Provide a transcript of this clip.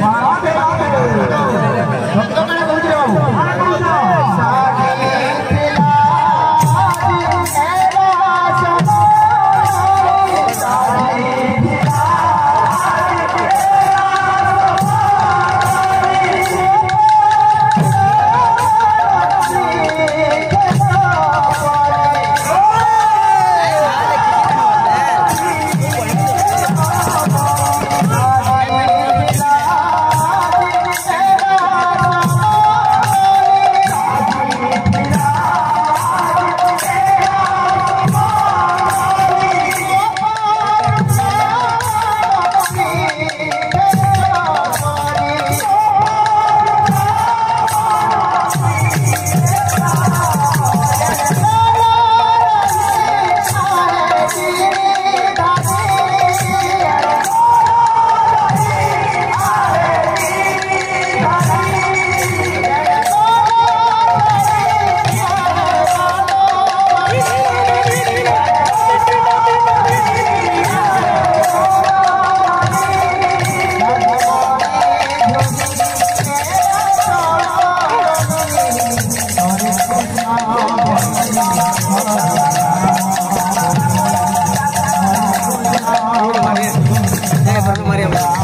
Vamos, 电话